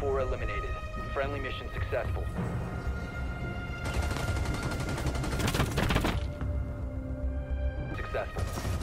4 eliminated. Friendly mission successful. Successful.